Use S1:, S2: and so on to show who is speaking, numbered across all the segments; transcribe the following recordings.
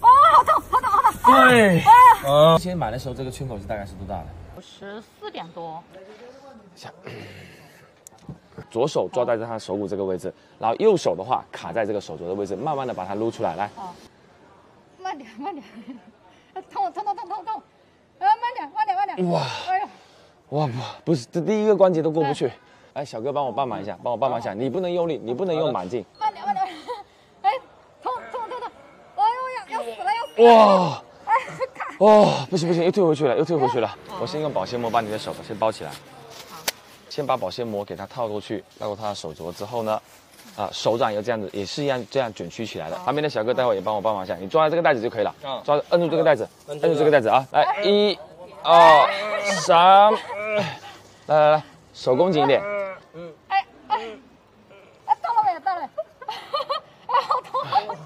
S1: 哦，好痛，好痛，好痛！
S2: 对，
S1: 啊，
S2: 之前买的时候这个圈口是大概是多大的？
S3: 十四点多。
S2: 下，左手抓在他手骨这个位置，然后右手的话卡在这个手镯的位置，慢慢的把它撸出来，来，
S1: 慢点，慢点，痛痛痛痛痛痛！啊，慢点，慢点，慢点！
S2: 哇
S1: 哎呀，
S2: 哇不不是，这第一个关节都过不去。哎，小哥帮我帮忙一下，帮我帮忙一下，你不能用力，你不能用满劲。
S1: 慢点，慢点！哎，痛痛痛痛！哎呦呀，要死了，要死了！
S2: 哇，
S1: 哎，看，
S2: 哦，不行不行，又退回去了，又退回去了。我先用保鲜膜把你的手先包起来，好先把保鲜膜给它套过去，套过他的手镯之后呢，啊，手掌要这样子，也是一样这样卷曲起来的。旁边的小哥待会也帮我帮忙一下，你抓着这个袋子就可以了，抓着摁住这个袋子，摁住这个袋子啊，来，一、二、三，来来来，手弓紧一点，
S1: 哎哎，哎，到了没？到了没？哎，好痛！好痛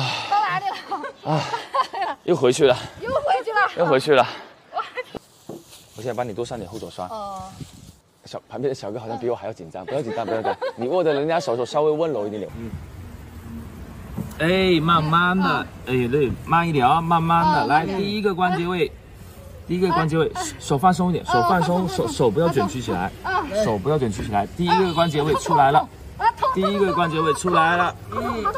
S1: 到哪里了？
S2: 啊又回去了，
S1: 又回去了。
S2: 又回去了。我现在帮你多上点护手霜。
S1: 哦，
S2: 小旁边的小哥好像比我还要紧张，不要紧张，不要紧张，你握着人家手手稍微温柔一点点。嗯。哎，慢慢的，哎，对，慢一点啊，慢慢的，来，第一个关节位，第一个关节位，手手放松一点，手放松，手手不要卷曲起来，手不要卷曲起来，第一个关节位出来了！第一个关节位出来了，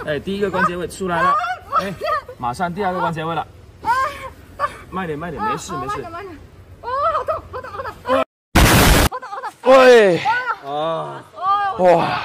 S2: 哎，第一个关节位出来了，哎，马上第二个关节位了，慢点，慢点，没事，没事。
S1: 哦，好痛，好痛，好痛！好痛，好痛！
S2: 喂，
S1: 哦，
S2: 哇，